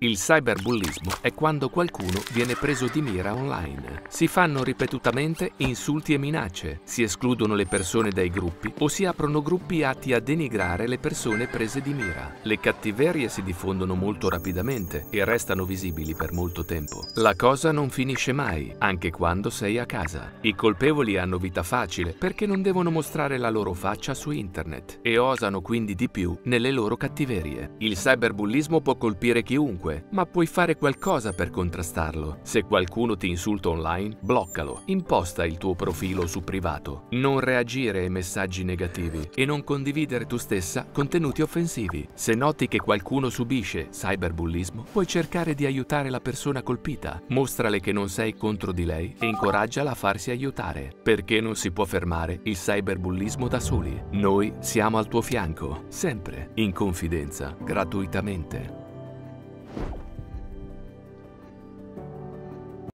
Il cyberbullismo è quando qualcuno viene preso di mira online. Si fanno ripetutamente insulti e minacce, si escludono le persone dai gruppi o si aprono gruppi atti a denigrare le persone prese di mira. Le cattiverie si diffondono molto rapidamente e restano visibili per molto tempo. La cosa non finisce mai, anche quando sei a casa. I colpevoli hanno vita facile perché non devono mostrare la loro faccia su internet e osano quindi di più nelle loro cattiverie. Il cyberbullismo può colpire chiunque ovunque, ma puoi fare qualcosa per contrastarlo. Se qualcuno ti insulta online, bloccalo, imposta il tuo profilo su privato. Non reagire ai messaggi negativi e non condividere tu stessa contenuti offensivi. Se noti che qualcuno subisce cyberbullismo, puoi cercare di aiutare la persona colpita. Mostrale che non sei contro di lei e incoraggiala a farsi aiutare, perché non si può fermare il cyberbullismo da soli. Noi siamo al tuo fianco, sempre, in confidenza, gratuitamente.